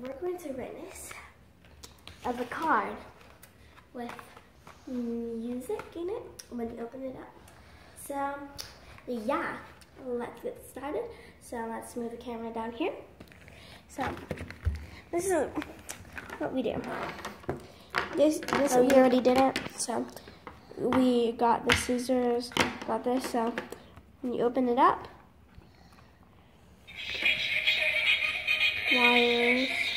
we're going to witness of a card with music in it when you open it up. So, yeah, let's get started. So let's move the camera down here. So, this is what we do. This, this oh, we already did it. So, we got the scissors, got this. So, when you open it up, wires.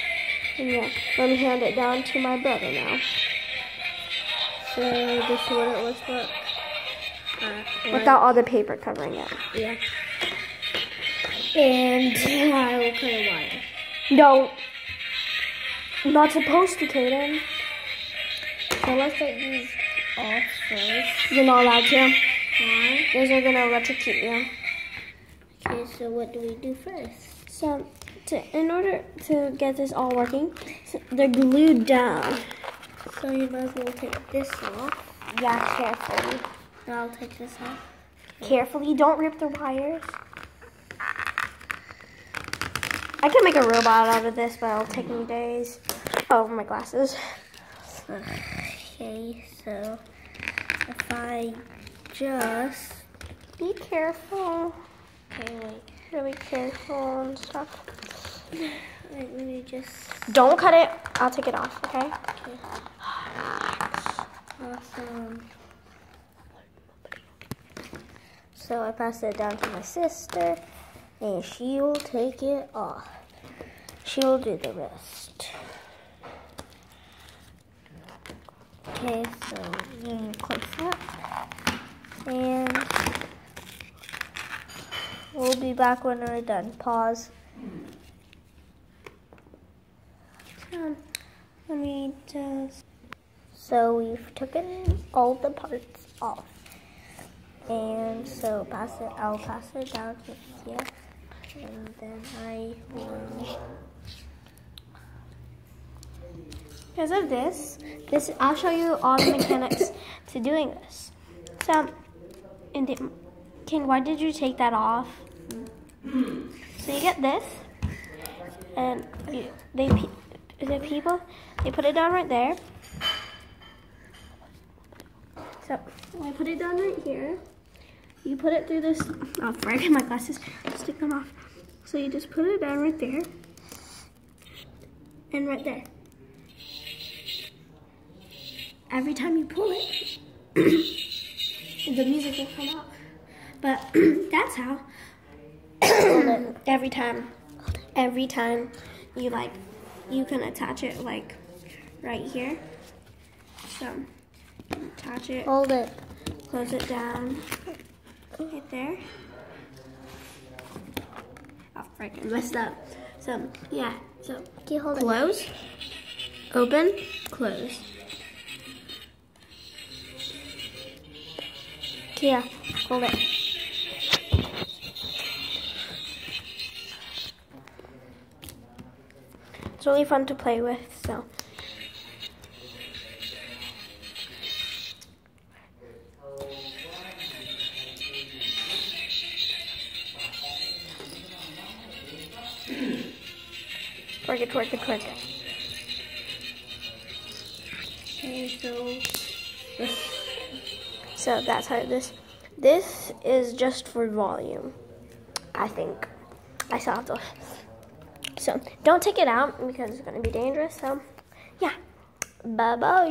And yeah, let me hand it down to my brother now. So this is what it looks like. Uh, Without all the paper covering it. Yeah. And I will cut a wire. No. Not supposed to, Kaden. So let's take these off first. You're not allowed to. Why? Those are gonna electrocute you. Okay, so what do we do first? So, to, in order to get this all working, they're glued down. So you might as well take this off. Yeah, carefully. Now I'll take this off. Carefully, don't rip the wires. I can make a robot out of this, but it'll take me days. Oh, my glasses. Okay, so if I just be careful. Okay, wait. Really careful and stuff. Wait, let me just. Don't cut it. I'll take it off, okay? Okay. Awesome. So I pass it down to my sister, and she will take it off. She will do the rest. Okay, so we're going to close that. And we'll be back when we're done. Pause. Um, let me just. So we've taken all the parts off. And so pass it, I'll pass it down to here. And then I will. Because of this, this I'll show you all the mechanics to doing this. So, and the, King, why did you take that off? So you get this, and you, they the people they put it down right there. So I put it down right here. You put it through this. Oh, frick! My glasses stick them off. So you just put it down right there, and right there. Every time you pull it, the music will come out. But that's how. every time, every time you like, you can attach it like right here. So attach it. Hold it. Close it down. Right there. Oh, frick, I messed up. So, yeah. So, Can you hold it? close, open, close. Yeah, hold it. It's really fun to play with, so. Twerk it, twerk it, twerk it. So So that's how this, this is just for volume, I think. I have to, so don't take it out because it's going to be dangerous. So yeah, bye-bye.